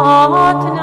Heart.